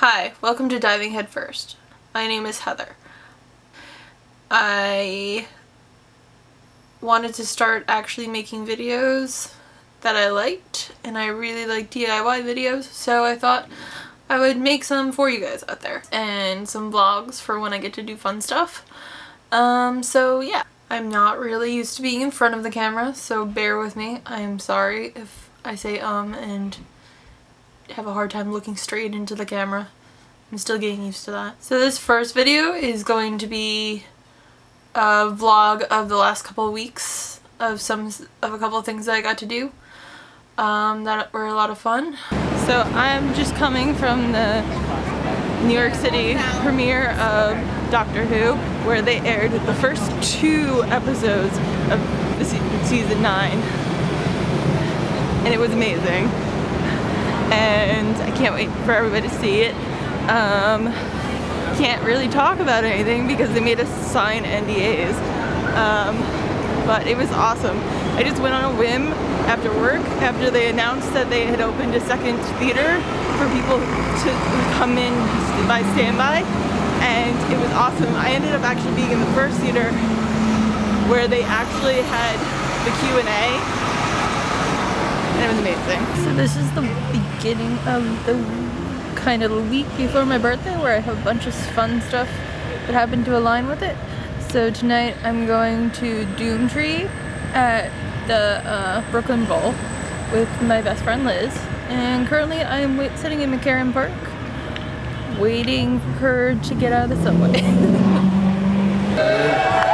Hi, welcome to Diving Headfirst. My name is Heather. I wanted to start actually making videos that I liked and I really like DIY videos so I thought I would make some for you guys out there and some vlogs for when I get to do fun stuff. Um, so yeah, I'm not really used to being in front of the camera so bear with me. I am sorry if I say um and have a hard time looking straight into the camera. I'm still getting used to that. So this first video is going to be a vlog of the last couple of weeks of some of a couple of things that I got to do um, that were a lot of fun. So I'm just coming from the New York City premiere of Doctor Who where they aired the first two episodes of season 9 and it was amazing and I can't wait for everybody to see it. Um, can't really talk about anything because they made us sign NDAs. Um, but it was awesome. I just went on a whim after work, after they announced that they had opened a second theater for people to come in by standby, and it was awesome. I ended up actually being in the first theater where they actually had the Q&A it was amazing. So this is the beginning of the kind of week before my birthday where I have a bunch of fun stuff that happened to align with it. So tonight I'm going to Doomtree at the uh, Brooklyn Bowl with my best friend Liz and currently I am sitting in McCarren Park waiting for her to get out of the subway.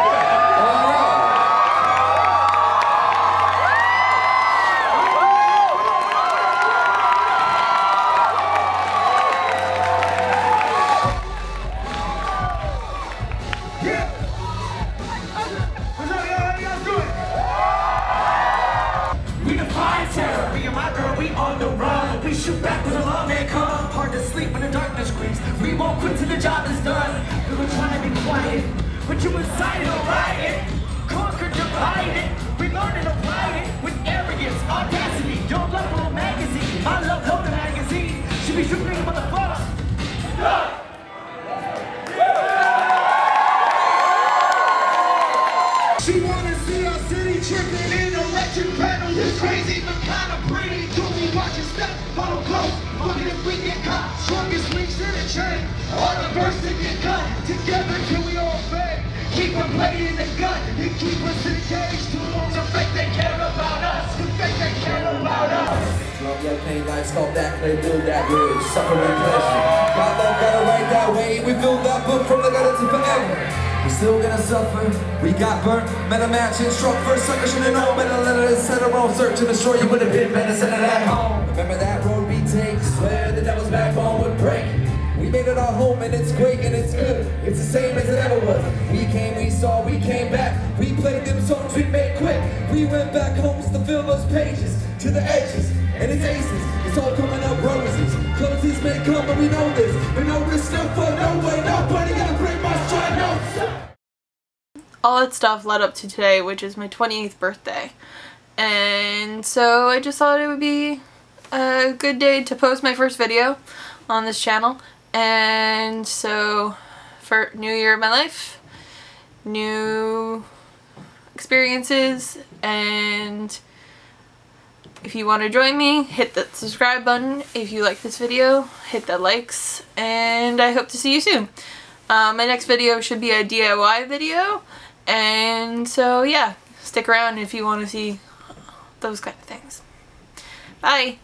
We won't quit till the job is done. We were trying to be quiet, but you incited a riot. Conquered, divided. We learned and applied it with arrogance, audacity. Don't love for a magazine. I love Loda magazine. Should be shooting motherfuckers. Yeah. She wanna see our city tripping in electric panels. It's crazy, but kinda pretty. Do me watch your step, follow close. Fucking if we get caught, strongest links in the together till we all fade. Keep a blade in the gut and keep us engaged. Too long to fake they care about us. To fake they care about us. Love your pain, life, sculpt that, clay, build that bridge, suffering pleasure. God love got it right that way. We build that book from the gutter to forever. we're still gonna suffer. We got burnt, met a match and struck first. Sucker should have known better. Let it set a own search and destroy you would have been better send it at home. Remember that road we take? Swear the devil's backbone would break. We made it our home and it's great and it's good. It's the same as it ever was. We came, we saw, we came back. We played them songs we made quick. We went back home to fill those pages to the edges. And it's aces, it's all coming up roses. Closes may come, but we know this. But no risk, no fun, no way, nobody gonna break my stride, no all that stuff led up to today, which is my 28th birthday. And so I just thought it would be a good day to post my first video on this channel. And so for New Year of my life, new experiences, and if you want to join me, hit that subscribe button. If you like this video, hit the likes, and I hope to see you soon. Uh, my next video should be a DIY video. And so yeah, stick around if you want to see those kind of things. Bye!